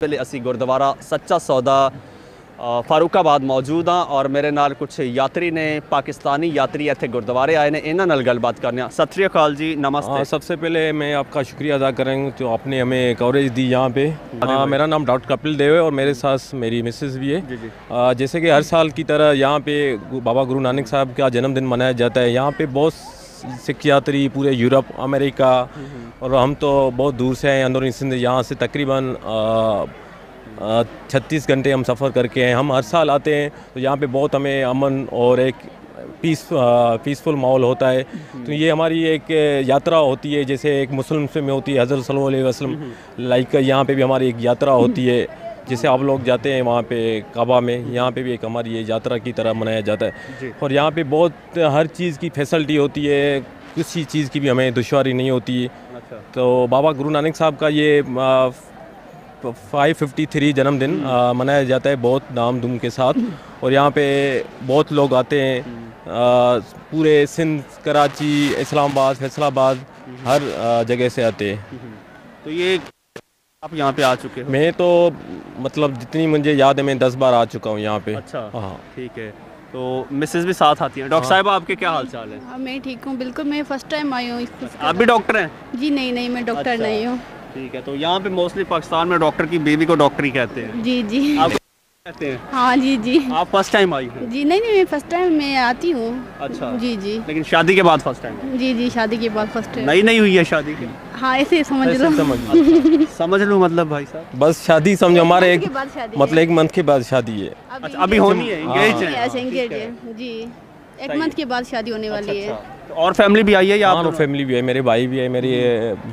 ਵੇਲੇ ਅਸੀਂ ਗੁਰਦੁਆਰਾ ਸੱਚਾ ਸੌਦਾ ਅ, ਫਾਰੂਕਾਬਾਦ ਮੌਜੂਦ ਹਾਂ ਔਰ ਮੇਰੇ ਨਾਲ ਕੁਝ ਯਾਤਰੀ ਨੇ ਪਾਕਿਸਤਾਨੀ ਯਾਤਰੀ ਇੱਥੇ ਗੁਰਦੁਆਰੇ ਆਏ ਨੇ ਇਹਨਾਂ ਨਾਲ ਗੱਲਬਾਤ ਕਰਨੀ ਆ ਸਤਿ ਸ਼੍ਰੀ ਅਕਾਲ ਜੀ हाँ ਨਮਸਤੇ सबसे पहले मैं आपका शुक्रिया अदा करेंगे जो आपने हमें कवरेज दी यहाँ पे हाँ मेरा नाम डॉक्टर कपिल देव है और मेरे साथ मेरी मिसेस भी है जी जी आ, जैसे कि हर साल की तरह यहाँ पे गु- बाबा गुरु नानक साहब का जन्मदिन मनाया जाता है यहाँ पे बहुत सिख यात्री पूरे यूरोप, अमेरिका, और हम तो बहुत दूर से हैं, अंदरूनी सिंध, यहाँ से तकरीबन छत्तीस घंटे हम सफ़र करके हैं। हम हर साल आते हैं तो यहाँ पे बहुत हमें अमन और एक पीस पीसफुल माहौल होता है। तो ये हमारी एक यात्रा होती है, जैसे एक मुस्लिम से में होती है, हज़रत वसल्लम, लाइक यहाँ पे भी हमारी एक यात्रा होती है। जैसे आप लोग जाते हैं वहाँ पे काबा में यहाँ पे भी एक हमारी ये यात्रा की तरह मनाया जाता है। और यहाँ पे बहुत हर चीज़ की फैसिलिटी होती है किसी चीज़ की भी हमें दुशारी नहीं होती। अच्छा। तो बाबा गुरु नानक साहब का ये फाइव फिफ्टी थ्री जन्मदिन मनाया जाता है बहुत धाम धूम के साथ। और यहाँ पे बहुत लोग आते हैं आ, पूरे सिंध कराची इस्लामाबाद फैसलाबाद हर जगह से आते हैं। तो ये आप यहाँ पे आ चुके हो? मैं तो मतलब जितनी मुझे याद है मैं दस बार आ चुका हूँ यहाँ पे। अच्छा हाँ। ठीक है। तो मिसेज भी साथ आती हैं। डॉक्टर साहब आपके क्या हाल चाल है? हाँ मैं ठीक हूँ। बिल्कुल मैं फ़र्स्ट टाइम आई हूँ आप भी डॉक्टर हैं? जी नहीं नहीं मैं डॉक्टर अच्छा। नहीं हूँ। ठीक है। तो यहाँ पे मोस्टली पाकिस्तान में डॉक्टर की बेबी को डॉक्टर ही कहते हैं। जी जी। आप कहते हैं। हाँ जी जी। आप फ़र्स्ट टाइम आई हैं? जी नहीं नहीं मैं फ़र्स्ट टाइम मैं आती हूँ। अच्छा। जी जी। लेकिन शादी के बाद फ़र्स्ट टाइम जी जी शादी के बाद फ़र्स्ट टाइम नई नहीं हुई है शादी की? हाँ ऐसे समझ लो। समझ समझ लूँ मतलब भाई साहब। बस शादी समझो हमारे एक के बाद शादी मतलब एक मंथ के बाद शादी है। अच्छा अभी होनी है एंगेज है अच्छा जी। एक मंथ के बाद शादी होने वाली है। अच्छा। तो और फैमिली भी आई है या हाँ फैमिली भी है मेरे भाई भी है मेरी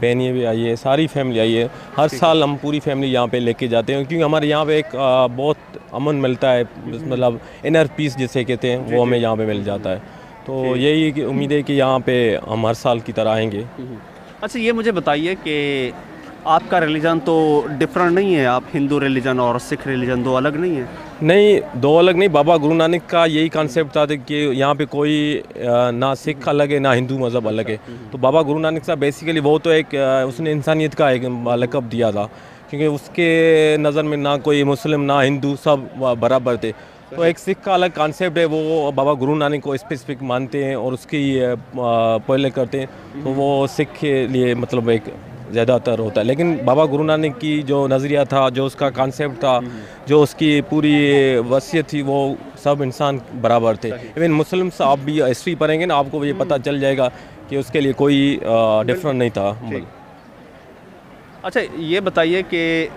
बहनियाँ भी आई है सारी फैमिली आई है। हर साल हम पूरी फैमिली यहाँ पे लेके जाते हैं क्योंकि हमारे यहाँ पे एक आ, बहुत अमन मिलता है मतलब इनर पीस जिसे कहते हैं वो हमें यहाँ पे मिल जाता है। तो यही उम्मीद है कि यहाँ पे हम हर साल की तरह आएँगे। अच्छा ये मुझे बताइए कि आपका रिलीजन तो डिफरेंट नहीं है आप हिंदू रिलीजन और सिख रिलीजन दो अलग नहीं है? नहीं दो अलग नहीं बाबा गुरु नानक का यही कॉन्सेप्ट था कि यहाँ पे कोई ना सिख अलग है ना हिंदू मज़हब अलग है। तो बाबा गुरु नानक साहब बेसिकली वो तो एक उसने इंसानियत का एक लकब दिया था। क्योंकि उसके नज़र में ना कोई मुस्लिम ना हिंदू सब बराबर थे। तो एक सिख का अलग कॉन्सेप्ट है वो बाबा गुरु नानक को स्पेसिफिक मानते हैं और उसकी पहले करते हैं तो वो सिख के लिए मतलब एक ज़्यादातर होता है। लेकिन बाबा गुरु नानक की जो नज़रिया था जो उसका कॉन्सेप्ट था जो उसकी पूरी वसीयत थी वो सब इंसान बराबर थे। इवन मुस्लिम से आप भी हिस्ट्री पढ़ेंगे ना आपको ये पता चल जाएगा कि उसके लिए कोई डिफरेंट नहीं था। अच्छा ये बताइए कि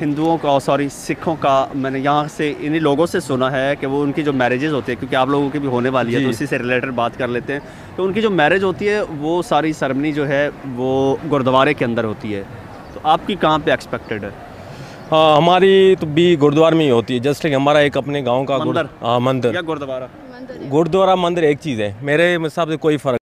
हिंदुओं का सॉरी सिखों का मैंने यहाँ से इन्हीं लोगों से सुना है कि वो उनकी जो मैरिजेज होती है क्योंकि आप लोगों की भी होने वाली है। तो उसी से रिलेटेड बात कर लेते हैं। तो उनकी जो मैरिज होती है वो सारी सरमनी जो है वो गुरुद्वारे के अंदर होती है। तो आपकी कहाँ पे एक्सपेक्टेड है? हाँ हमारी तो भी गुरुद्वारा में ही होती है। जस्ट लाइक हमारा एक अपने गाँव का मंदिर? हाँ मंदिर। गुरुद्वारा? मंदिर गुरुद्वारा मंदिर एक चीज़ है। मेरे हिसाब से कोई फ़र्क